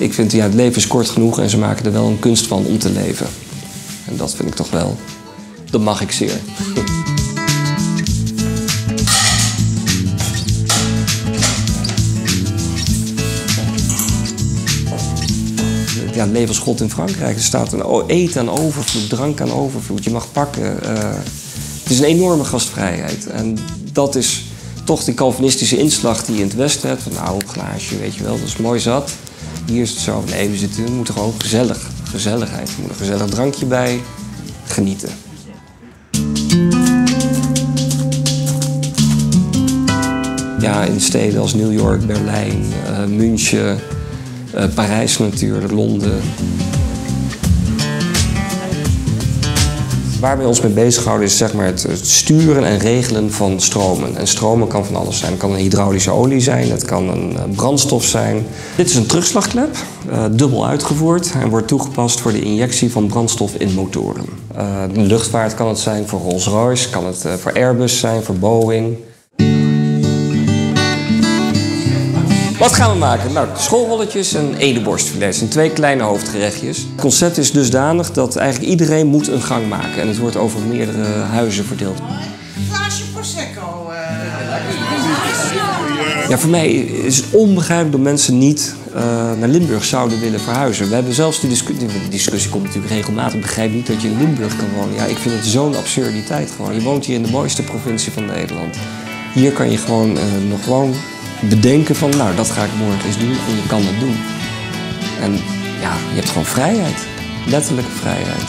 Ik vind, ja, het leven is kort genoeg en ze maken er wel een kunst van om te leven. En dat vind ik toch wel, dat mag ik zeer. Ja, leven als God in Frankrijk. Er staat een eten aan overvloed, drank aan overvloed. Je mag pakken. eh, het is een enorme gastvrijheid. En dat is toch die Calvinistische inslag die je in het Westen hebt. Van nou, glaasje, weet je wel, dat is mooi zat. Hier is het zo nee, we, zitten, we moeten gewoon gezellig, gezelligheid. Er moet een gezellig drankje bij, genieten. Ja, in steden als New York, Berlijn, eh, München, eh, Parijs natuurlijk, Londen. Waar we ons mee bezighouden is zeg maar het sturen en regelen van stromen. En stromen kan van alles zijn. Het kan een hydraulische olie zijn, het kan een eh, brandstof zijn. Dit is een terugslagklep, eh, dubbel uitgevoerd en wordt toegepast voor de injectie van brandstof in motoren. Eh, de luchtvaart kan het zijn voor Rolls-Royce, kan het voor Airbus zijn, voor Boeing. Wat gaan we maken? Nou, schoolrolletjes en edeborstfilet. Dat zijn twee kleine hoofdgerechtjes. Het concept is dusdanig dat eigenlijk iedereen moet een gang maken. En het wordt over meerdere huizen verdeeld. glaasje Prosecco. eh. Ja, voor mij is het onbegrijpelijk dat mensen niet eh, naar Limburg zouden willen verhuizen. We hebben zelfs die discussie, die discussie komt natuurlijk regelmatig. Ik begrijp niet dat je in Limburg kan wonen. Ja, ik vind het zo'n absurditeit gewoon. Je woont hier in de mooiste provincie van Nederland. Hier kan je gewoon eh, nog gewoon bedenken van, nou, dat ga ik morgen eens doen. En je kan het doen. En ja, je hebt gewoon vrijheid. Letterlijke vrijheid.